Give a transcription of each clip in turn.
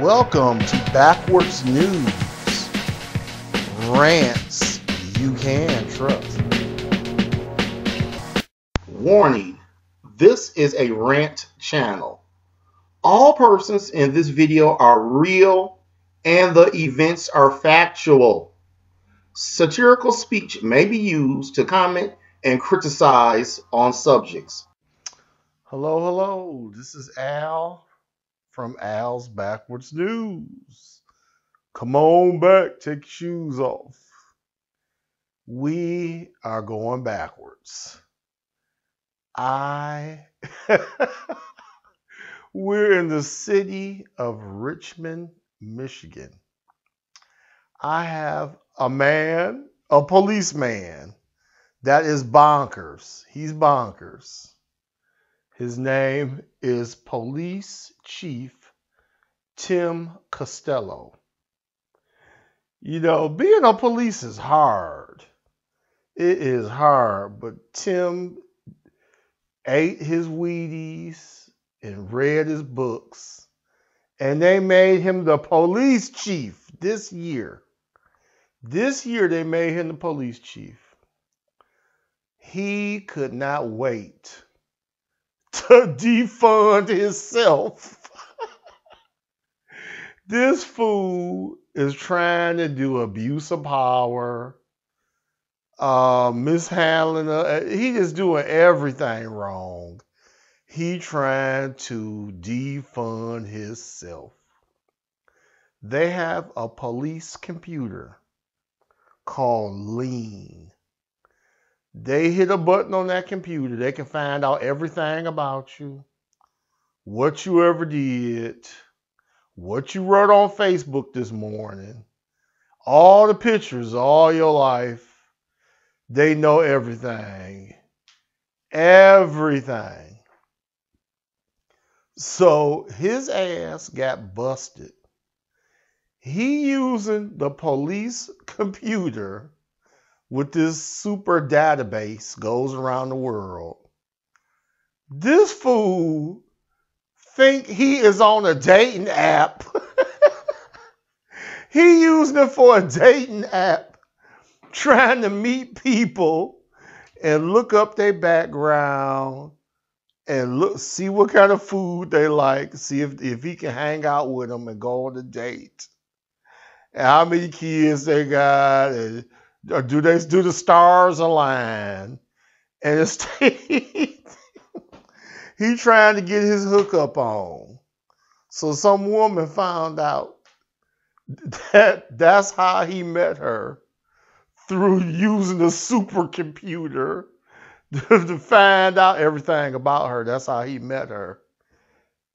Welcome to Backwards News. Rants you can trust. Warning this is a rant channel. All persons in this video are real and the events are factual. Satirical speech may be used to comment and criticize on subjects. Hello, hello. This is Al from Al's Backwards News. Come on back, take your shoes off. We are going backwards. I, we're in the city of Richmond, Michigan. I have a man, a policeman, that is bonkers. He's bonkers. His name is Police Chief Tim Costello. You know, being a police is hard. It is hard, but Tim ate his Wheaties and read his books, and they made him the police chief this year. This year, they made him the police chief. He could not wait to defund himself. this fool is trying to do abuse of power, uh, mishandling. Uh, he is doing everything wrong. He trying to defund himself. They have a police computer called LEIN. They hit a button on that computer. They can find out everything about you, what you ever did, what you wrote on Facebook this morning, all the pictures, all your life. They know everything. Everything. So his ass got busted. He using the police computer with this super database goes around the world. This fool think he is on a dating app. he using it for a dating app, trying to meet people and look up their background and look see what kind of food they like, see if, if he can hang out with them and go on a date. And how many kids they got and Uh, do they do the stars align? And it's he trying to get his hookup on. So some woman found out that that's how he met her through using a supercomputer to find out everything about her. That's how he met her.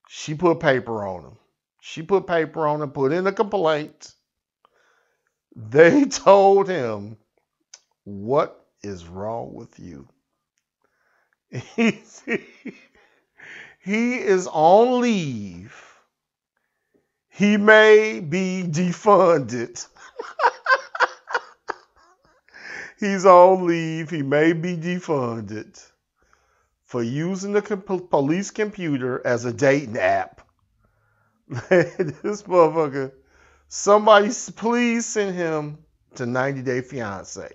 She put paper on him. She put paper on him, put in a complaint. They told him what is wrong with you? he is on leave. He may be defunded. He's on leave. He may be defunded for using the comp- police computer as a dating app. this motherfucker, somebody please send him to 90 Day Fiance.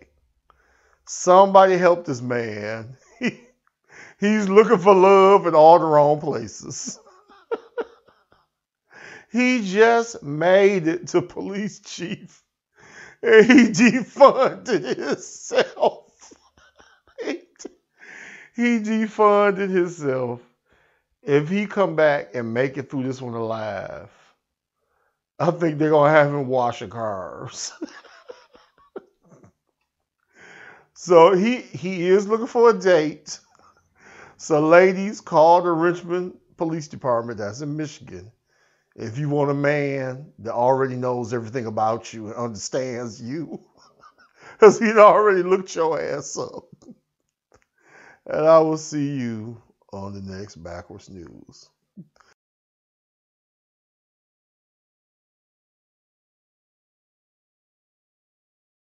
Somebody help this man. he's looking for love in all the wrong places. he just made it to police chief and he defunded himself. he defunded himself. If he come back and make it through this one alive, I think they're gonna have him washing cars. So he he is looking for a date. So ladies, call the Richmond Police Department. That's in Michigan. If you want a man that already knows everything about you and understands you, because he'd already looked your ass up. And I will see you on the next Backwards News.